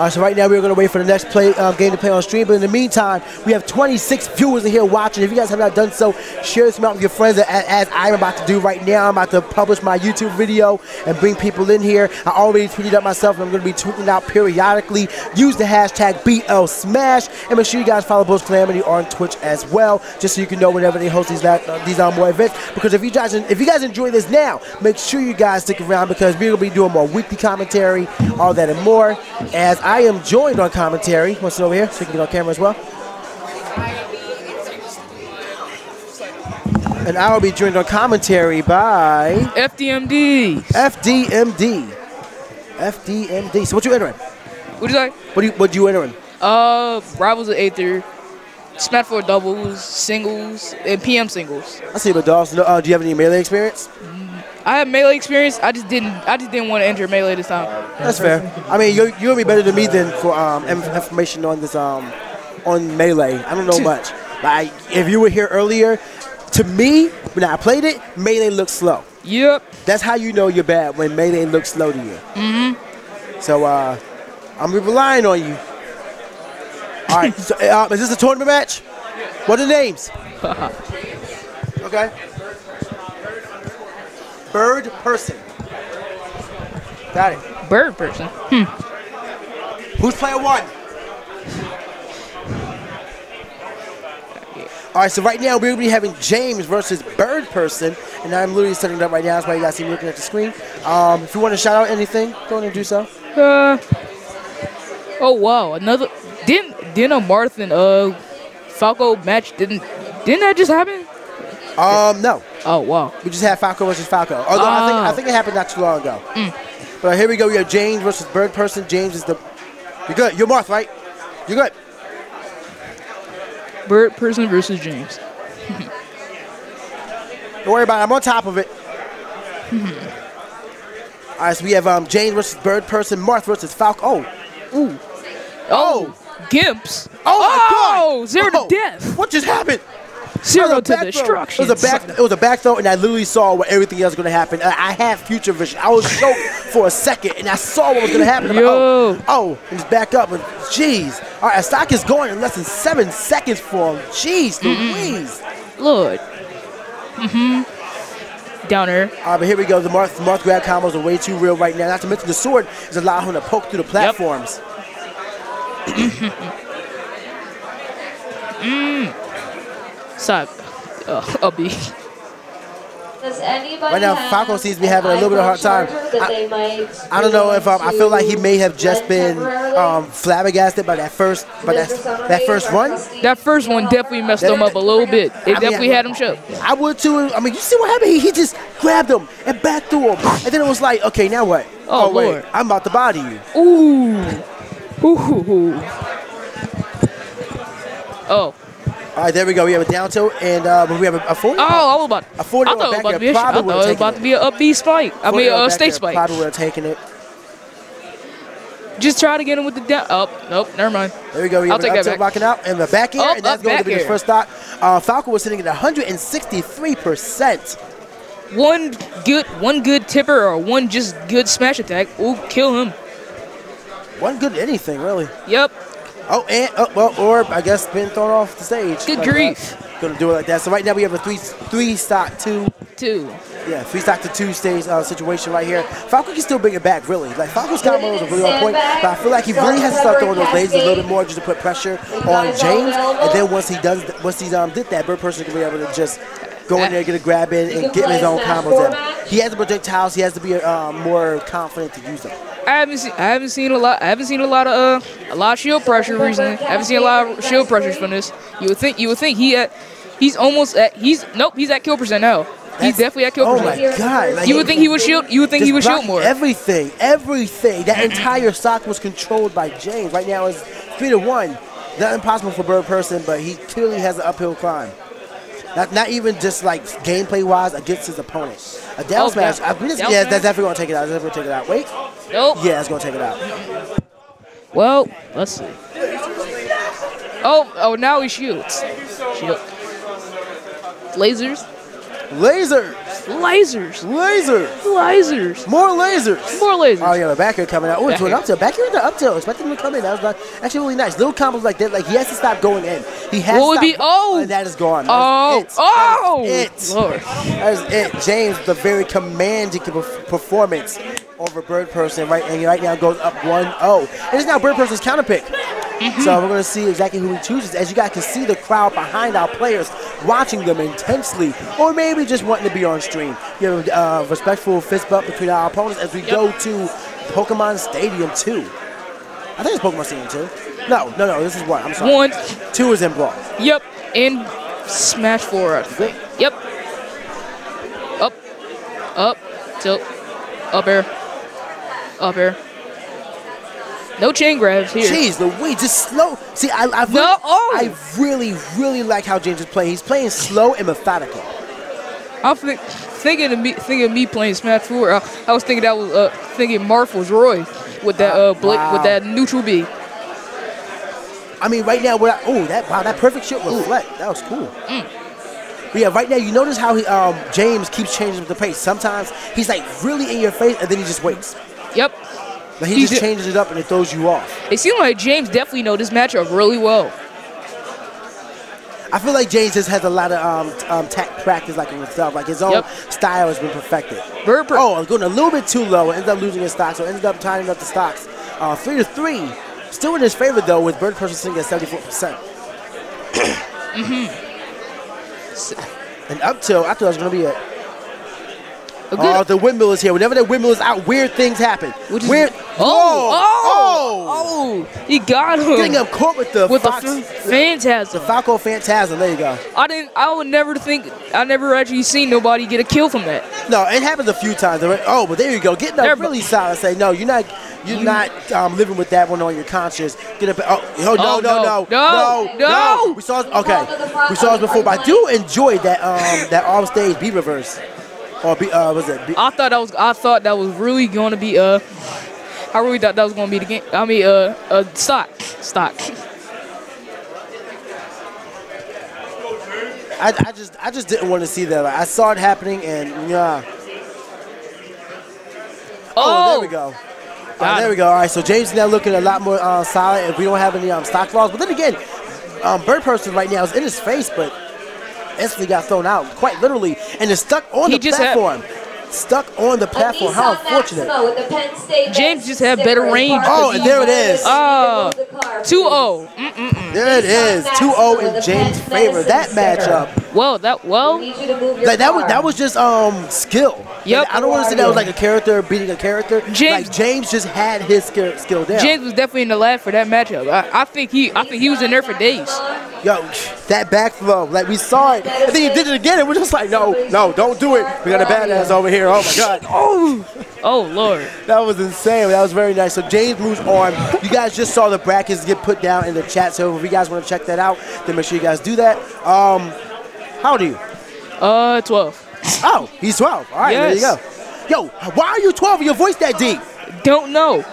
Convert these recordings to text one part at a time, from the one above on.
Uh, so right now we're going to wait for the next play um, game to play on stream. But in the meantime, we have 26 viewers in here watching. If you guys have not done so, share this out with your friends as, as I'm about to do right now. I'm about to publish my YouTube video and bring people in here. I already tweeted up myself and I'm going to be tweeting out periodically. Use the hashtag BLSmash and make sure you guys follow Bros. Calamity on Twitch as well, just so you can know whenever they host these uh, these on more events. Because if you guys if you guys enjoy this now, make sure you guys stick around because we're going to be doing more weekly commentary, all that and more. As I am joined on commentary. What's over here? So you can get on camera as well. And I will be joined on commentary by FDMD. FDMD. FDMD. So what you entering? What you say? What do you what you entering? Uh, rivals of Aether, Smash for doubles, singles, and PM singles. I see, but Dawson, uh, do you have any melee experience? I have melee experience. I just didn't. I just didn't want to enter melee this time. That's fair. I mean, you're you'll be better than me then for um, information on this um, on melee. I don't know much. Like if you were here earlier, to me when I played it, melee looks slow. Yep. That's how you know you're bad when melee looks slow to you. Mm-hmm. So uh, I'm relying on you. All right. so, uh, is this a tournament match? What are the names? okay. Bird person. Got it. Bird person. Hmm. Who's player one? All right, so right now we're going to be having James versus Bird Person, and I'm literally setting it up right now. That's why you guys see me looking at the screen. Um, if you want to shout out anything, go ahead and do so. Uh. Oh wow, another didn't didn't a Martha uh Falco match didn't didn't that just happen? Um, no. Oh wow. We just had Falco versus Falco. Although I think I think it happened not too long ago. Mm. But here we go. We have James versus Bird Person. James is the. You're good. You're Marth, right? You're good. Bird person versus James. Don't worry about it. I'm on top of it. All right, so we have um, James versus Bird Person, Marth versus Falco. Oh, Ooh. Oh, Gimps. Oh my Oh, God! zero Oh, to death. What just happened? Zero It was a to destruction. It was a back. It was a back throw, and I literally saw what everything else was going to happen. I, I had future vision. I was shocked for a second, and I saw what was going to happen. I'm like, oh, oh, just back up. And jeez, all right, stock is going in less than seven seconds for him. Jeez, Louise. Lord. Mm-hmm. Downer. All right, but here we go. The Marth, Marth grab combos are way too real right now. Not to mention the sword is allowing him to poke through the platforms. Suck. Uh, a B. Does anybody Right now, have Falco seems to be having a little bit of a hard time. iPhone charger that I- I don't know if um, I feel like he may have just been um, flabbergasted by that first, by that, that first run. That first one definitely messed him up a little bit. It definitely had him shook. I would too. I mean, you see what happened? He, he just grabbed him and back through him, and then it was like, okay, now what? Oh, wait, Lord. I'm about to body you. Ooh. Ooh. Oh. All right, there we go. We have a down tilt, and uh, we have a, a 40. Oh, I was about. A 40 I on thought it was about to be a, I probably thought it was about to be an spike. I mean, a stage spike. Probably would have taken it. Just try to get him with the down. Oh, nope, never mind. There we go. We I'll have take that back. rocking out, and the back air, Oh, and that's going to be his first stock. Uh, Falco was sitting at 163 percent. One good, one good tipper or one just good smash attack will kill him. Wasn't good anything really. Yep. Oh, and oh, well, or I guess been thrown off the stage. Good like grief. that. Gonna do it like that. So right now we have a three three stock two. Two. Yeah, three stock to two stage uh, situation right here. Falco can still bring it back, really. Like Falco's combos are really on point, but I feel like he really has to start throwing those lasers a little bit more just to put pressure on James. And then once he does, once he's um, did that, Bird Person can be able to just go in there, get a grab in, and get his own combos in. He has the projectiles. He has to be um, more confident to use them. I haven't seen. I haven't seen a lot. I haven't seen a lot of uh, a lot of shield pressure recently. I haven't seen a lot of shield pressures from this. You would think. You would think he at. He's almost at. He's nope. He's at kill percent now. He's That's- definitely at kill Oh my percent. god! Like, You would think he would shield. You would think he would shield more. Everything, everything. That entire stock was controlled by James. Right now it's three to one. Not impossible for Bird Person, but he clearly has an uphill climb. Not, not even just like gameplay wise against his opponent. A down Oh, smash. down- I down yeah, smash? that's definitely gonna take it out. That's definitely gonna take it out. Wait. Nope. Yeah, it's gonna take it out. Well, let's see. Oh, oh, now he shoots. Shield. Lasers. Lasers. Lasers. Lasers. Lasers. More lasers. More lasers. Oh yeah, the back air coming out. Oh, it's an up tilt. Back air into up tilt. Expect him to come in. That was not, actually really nice. Little combos like that. Like he has to stop going in. He has. What would to be- oh! And that is gone. That Oh, is it. oh, That is it. Lord. That is it. James, the very commanding perf- performance over Bird Person, right? And right now goes up 1-0. And it's now Bird Person's counter pick. Mm-hmm. So we're going to see exactly who he chooses. As you guys can see the crowd behind our players watching them intensely, or maybe just wanting to be on stream. You have a uh, respectful fist bump between our opponents as we go to Pokemon Stadium 2. I think it's Pokemon Stadium 2. No, no, no, this is one. I'm sorry. One. Two is in Brawl. Yep. in smash forward. Great. Yep. Up. Up. Tilt. Up air. Up air. No chain grabs here. Jeez, Louise, just slow. See, I, I, really, No, oh. I really, really like how James is playing. He's playing slow and methodical. I'm think, thinking of me thinking of me playing Smash Four. I, I was thinking that was uh, thinking Marvel's Roy with that uh Wow. with that neutral B. I mean, right now, we're oh, that wow, that perfect shit was flat. That was cool. Mm. But yeah, right now, you notice how he, um, James keeps changing the pace. Sometimes he's like really in your face, and then he just waits. Yep. Like he He just did- changes it up, and it throws you off. It seems like James definitely know this matchup really well. I feel like James just has a lot of um, um, practice, like himself. Like his own Yep. style has been perfected. Bird per- Oh, going a little bit too low. Ends up losing his stocks, so ended up tying up the stocks. Uh, three to three. Still in his favor though, with Bird sitting at 74%. And up till I thought it was gonna be a oh the windmill is here. Whenever that windmill is out, weird things happen. which is, weird. oh, oh, oh, oh, he got him Getting him caught with the with Fox, the phantasm. the Falco Phantasm. There you go. I didn't. I would never think. I never actually seen nobody get a kill from that. No, it happens a few times. Oh, but there you go. Getting up really solid. Say no, you're not. You're not um, living with that one on your conscience. Get up. Oh, oh, no, Oh, no, no, no, no, no, no. We saw. Okay, we saw this before, but I do enjoy that um, that off stage B reverse. Or B, uh, was it? B, I thought that was. I thought that was really going to be. Uh, I really thought that was going to be the game. I mean, uh, uh, stock, stock. I, I just I just didn't want to see that. Like, I saw it happening, and yeah. Oh, there we go. There we go. All right, so James is now looking a lot more uh, solid. If we don't have any um, stock laws, but then again, um, Bird Person right now is in his face, but instantly got thrown out, quite literally, and is stuck on He the just had- platform. stuck on the platform. How unfortunate. With the Penn State James just had better range. Oh, and there it is. Oh, 2-0. There it is. 2-0 in James' favor. That matchup. Well, that well. Like that was that was just um skill. Yep. Like, I don't want to say that was like a character beating a character. James- like James just had his skill, skill down. James was definitely in the lab for that matchup. I, I think he, I think he was in there for days. Yo, that backflow, like we saw it, and then he did it again, and we're just like, no, no, don't do it. We got a badass over here. Oh my god. Oh, Oh Lord. that was insane. That was very nice. So James moves on. You guys just saw the brackets get put down in the chat. So if you guys want to check that out, then make sure you guys do that. Um, how old are you? Uh, 12. Oh, he's 12. All right, there you go. Yo, why are you 12 with your voice that deep? Don't know.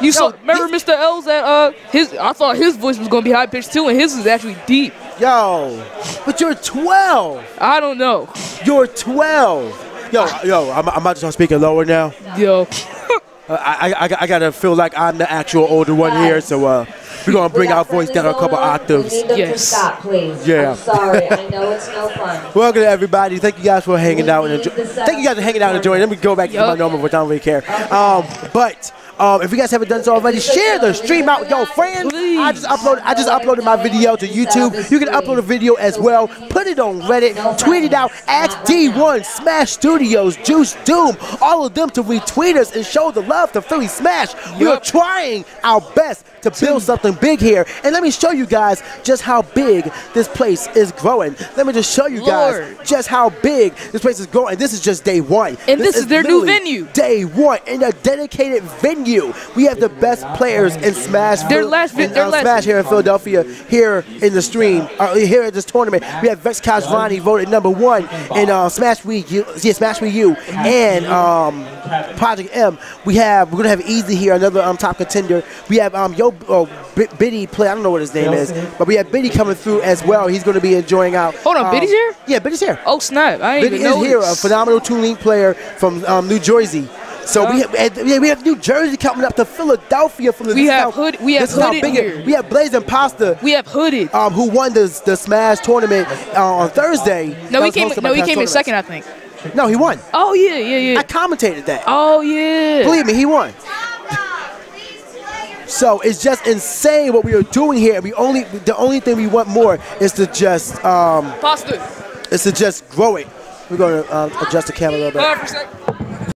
You saw, remember Mr. L's that uh his I thought his voice was gonna be high pitched too, and his is actually deep. Yo, but you're 12. I don't know. You're 12. Yo, yo, I'm, I'm about to start speaking lower now. Yo. I, I, I, I gotta feel like I'm the actual older one here, so uh, we're gonna bring our voice down a couple octaves. We need Yes. stop, please. Yeah. I'm sorry. I know it's no fun. Welcome to everybody. Thank you guys for hanging out and enjoy. Thank you guys for hanging out and enjoying. Let me go back to my normal, which I don't really care. Um, but. Um, if you guys haven't done so already, share the stream out with your friends. I just uploaded. I just uploaded my video to YouTube. You can upload a video as well. Put it on Reddit. Tweet it out. Ask D1 Smash Studios, Juice Doom, all of them to retweet us and show the love to Philly Smash. We are trying our best to build something big here. And let me show you guys just how big this place is growing. Let me just show you guys Lord. just how big this place is growing. This is just day one. And this is their new venue. Day one in a dedicated venue you, we have the best players in Smash. Their Phil- last vi- in, their uh, last- Smash here in Philadelphia, here in the stream, uh, here at this tournament. We have Vex Kajvani voted number one in uh, Smash Wii U, yeah, Smash Wii U, and um, Project M. We have we're gonna have Easy here, another um, top contender. We have um, Yo uh, B- Biddy play. I don't know what his name is, but we have Biddy coming through as well. He's gonna be enjoying out. Hold on, um, Biddy's here? Yeah, Biddy's here. Oh snap! I Biddy didn't is know here, a phenomenal Toon Link player from um, New Jersey. So we have, and, yeah, we have New Jersey coming up to Philadelphia from the. We have how- Hood- we have Hooded here. We have Blaze Impasta, We have hooded. um, who won the the Smash tournament uh, on Thursday. No, he came. No, he came in second, I think. No, he won. Oh yeah, yeah, yeah. I commentated that. Oh yeah. Believe me, he won. So it's just insane what we are doing here. We only the only thing we want more is to just um, Pasta. is to just grow it. We're gonna uh, adjust the camera a little bit. For.